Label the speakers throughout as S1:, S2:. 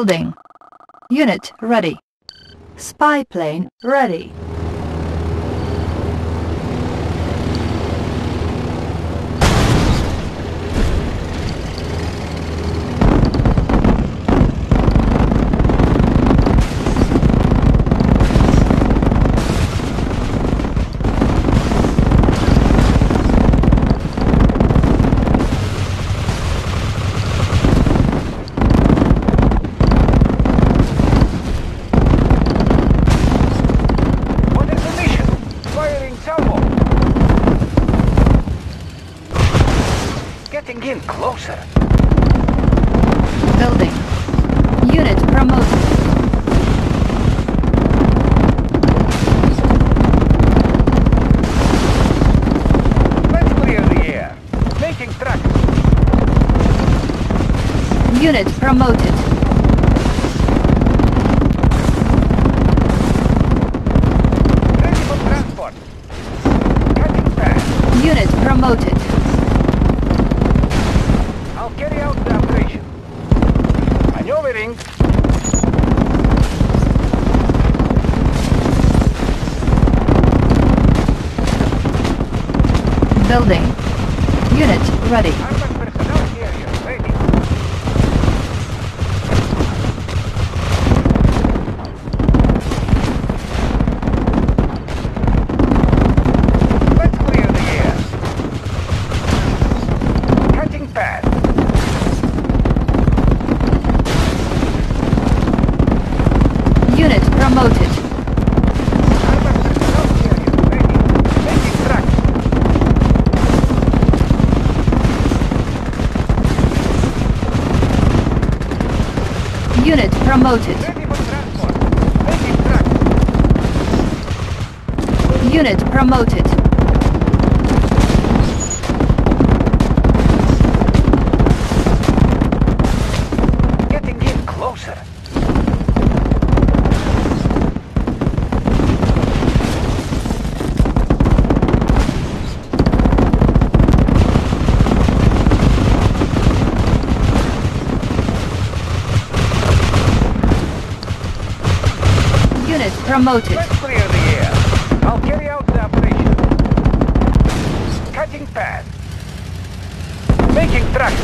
S1: Building. Unit ready. Spy plane ready.
S2: Getting in closer.
S1: Building. Unit promoted.
S2: Let's clear the air. Making tracks.
S1: Unit promoted.
S2: Ready for transport. Cutting path.
S1: Unit promoted.
S2: I'll carry out the operation.
S1: Building. Unit ready.
S2: Armored personnel carrier ready. Let's clear the air. Cutting path.
S1: Unit promoted. Unit promoted. Unit promoted.
S2: Getting in closer.
S1: Unit promoted.
S2: Let's clear the air. I'll carry out the operation. Cutting path. Making tracks.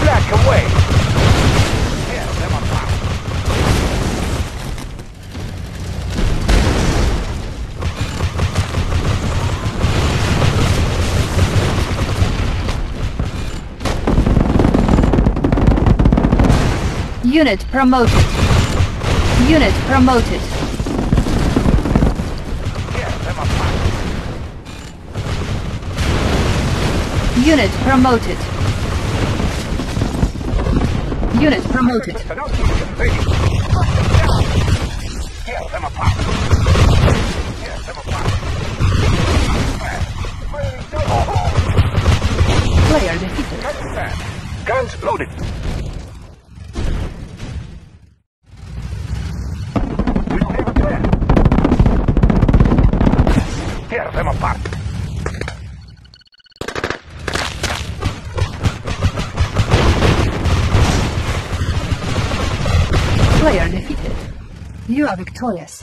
S2: Flak away. Tear them apart.
S1: Unit promoted. Unit promoted. Unit promoted. Unit promoted.
S2: Personnel carrier ready. Cut apart.
S1: Player defeated. You are victorious.